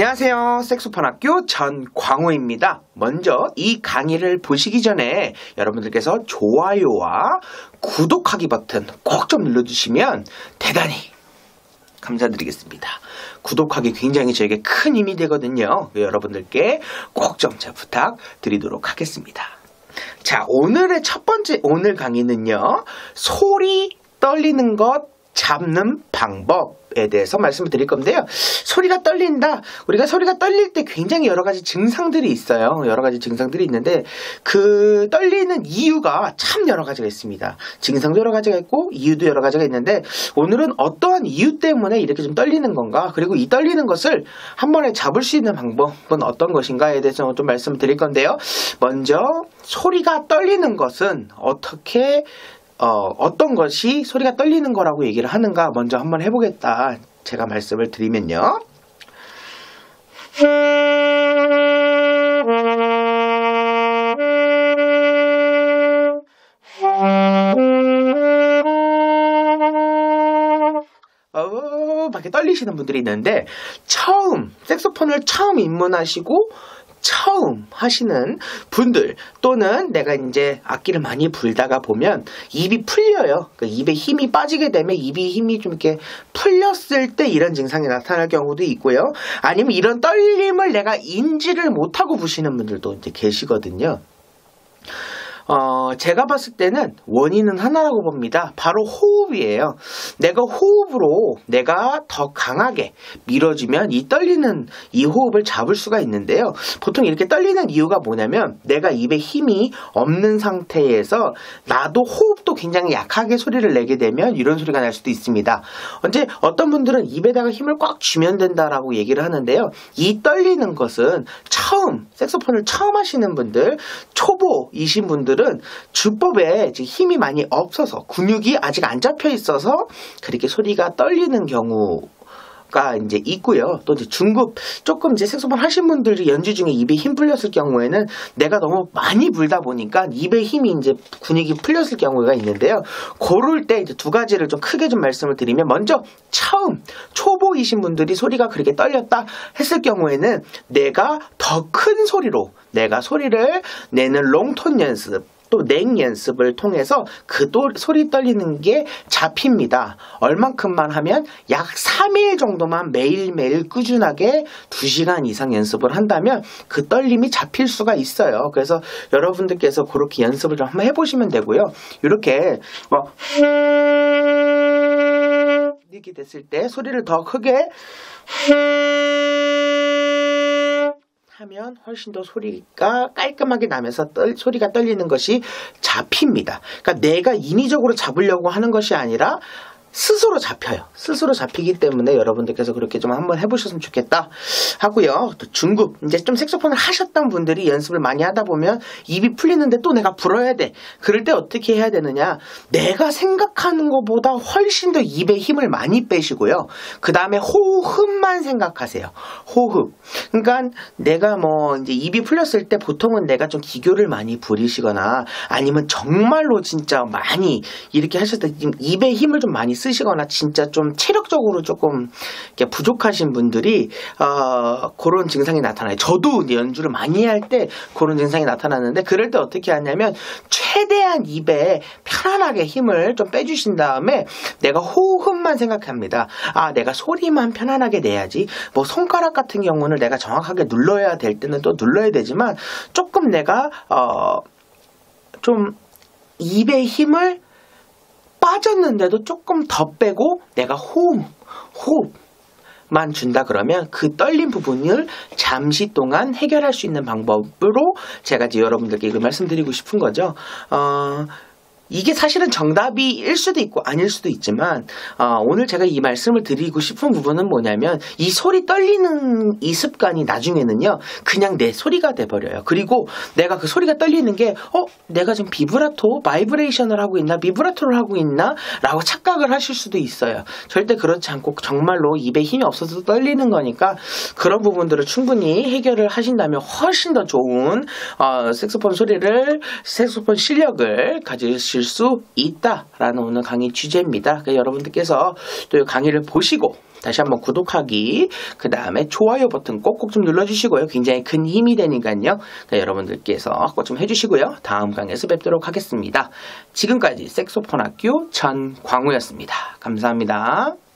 안녕하세요. 색소폰 학교 전광호입니다. 먼저 이 강의를 보시기 전에 여러분들께서 좋아요와 구독하기 버튼 꼭 좀 눌러주시면 대단히 감사드리겠습니다. 구독하기 굉장히 저에게 큰 힘이 되거든요. 여러분들께 꼭 좀 제 부탁드리도록 하겠습니다. 자, 오늘의 첫 번째, 오늘 강의는요, 소리 떨리는 것 잡는 방법 에 대해서 말씀을 드릴 건데요. 소리가 떨린다. 우리가 소리가 떨릴 때 굉장히 여러 가지 증상들이 있어요. 여러 가지 증상들이 있는데 그 떨리는 이유가 참 여러 가지가 있습니다. 증상도 여러 가지가 있고 이유도 여러 가지가 있는데 오늘은 어떠한 이유 때문에 이렇게 좀 떨리는 건가? 그리고 이 떨리는 것을 한 번에 잡을 수 있는 방법은 어떤 것인가에 대해서 좀 말씀을 드릴 건데요. 먼저 소리가 떨리는 것은 어떻게 어, 어떤 것이 소리가 떨리는 거라고 얘기를 하는가 먼저 한번 해보겠다. 제가 말씀을 드리면요. 어, 밖에 떨리시는 분들이 있는데 처음 색소폰을 처음 입문하시고 처음 하시는 분들 또는 내가 이제 악기를 많이 불다가 보면 입이 풀려요. 그 입에 힘이 빠지게 되면 입이 힘이 좀 이렇게 풀렸을 때 이런 증상이 나타날 경우도 있고요. 아니면 이런 떨림을 내가 인지를 못하고 부시는 분들도 이제 계시거든요. 어, 제가 봤을 때는 원인은 하나라고 봅니다. 바로 호흡이에요. 내가 호흡으로 내가 더 강하게 밀어주면 이 떨리는 이 호흡을 잡을 수가 있는데요. 보통 이렇게 떨리는 이유가 뭐냐면 내가 입에 힘이 없는 상태에서 나도 호흡도 굉장히 약하게 소리를 내게 되면 이런 소리가 날 수도 있습니다. 언제 어떤 분들은 입에다가 힘을 꽉 쥐면 된다라고 얘기를 하는데요. 이 떨리는 것은 처음 색소폰을 처음 하시는 분들 초보이신 분들 분들은 주법에 힘이 많이 없어서 근육이 아직 안 잡혀 있어서 그렇게 소리가 떨리는 경우 가 이제 있고요. 또 이제 중급 조금 이제 색소폰 하신 분들이 연주 중에 입에 힘 풀렸을 경우에는 내가 너무 많이 불다 보니까 입에 힘이 이제 근육이 풀렸을 경우가 있는데요. 고를 때 이제 두 가지를 좀 크게 좀 말씀을 드리면 먼저 처음 초보이신 분들이 소리가 그렇게 떨렸다 했을 경우에는 내가 더 큰 소리로 내가 소리를 내는 롱톤 연습 또 냉 연습을 통해서 그 또 소리 떨리는 게 잡힙니다. 얼만큼만 하면 약 3일 정도만 매일매일 꾸준하게 2시간 이상 연습을 한다면 그 떨림이 잡힐 수가 있어요. 그래서 여러분들께서 그렇게 연습을 좀 한번 해보시면 되고요. 이렇게 뭐 이렇게 됐을 때 소리를 더 크게 하면 훨씬 더 소리가 깔끔하게 나면서 떨, 소리가 떨리는 것이 잡힙니다. 그러니까 내가 인위적으로 잡으려고 하는 것이 아니라 스스로 잡혀요. 스스로 잡히기 때문에 여러분들께서 그렇게 좀 한번 해보셨으면 좋겠다 하고요. 또 중급 이제 좀 색소폰을 하셨던 분들이 연습을 많이 하다 보면 입이 풀리는데 또 내가 불어야 돼. 그럴 때 어떻게 해야 되느냐? 내가 생각하는 것보다 훨씬 더 입에 힘을 많이 빼시고요. 그 다음에 호흡만 생각하세요. 호흡. 그러니까 내가 뭐 이제 입이 풀렸을 때 보통은 내가 좀 기교를 많이 부리시거나 아니면 정말로 진짜 많이 이렇게 하셨을 때 입에 힘을 좀 많이 쓰시거나 진짜 좀 체력적으로 조금 부족하신 분들이 어, 그런 증상이 나타나요. 저도 연주를 많이 할 때 그런 증상이 나타나는데 그럴 때 어떻게 하냐면 최대한 입에 편안하게 힘을 좀 빼주신 다음에 내가 호흡만 생각합니다. 아 내가 소리만 편안하게 내야지. 뭐 손가락 같은 경우는 내가 정확하게 눌러야 될 때는 또 눌러야 되지만 조금 내가 어, 좀 입에 힘을 빠졌는데도 조금 더 빼고 내가 호흡, 호흡만 준다 그러면 그 떨린 부분을 잠시 동안 해결할 수 있는 방법으로 제가 이제 여러분들께 이걸 말씀드리고 싶은 거죠. 어, 이게 사실은 정답이일 수도 있고 아닐 수도 있지만 어, 오늘 제가 이 말씀을 드리고 싶은 부분은 뭐냐면 이 소리 떨리는 이 습관이 나중에는요 그냥 내 소리가 돼버려요. 그리고 내가 그 소리가 떨리는 게 어 내가 지금 비브라토 바이브레이션을 하고 있나? 비브라토를 하고 있나? 라고 착각을 하실 수도 있어요. 절대 그렇지 않고 정말로 입에 힘이 없어서 떨리는 거니까 그런 부분들을 충분히 해결을 하신다면 훨씬 더 좋은 어, 색소폰 소리를 색소폰 실력을 가지실 수 있다라는 오늘 강의 주제입니다. 그러니까 여러분들께서 또 강의를 보시고 다시 한번 구독하기, 그 다음에 좋아요 버튼 꼭꼭 좀 눌러주시고요. 굉장히 큰 힘이 되니까요. 네, 여러분들께서 꼭 좀 해주시고요. 다음 강의에서 뵙도록 하겠습니다. 지금까지 색소폰 학교 전광우였습니다. 감사합니다.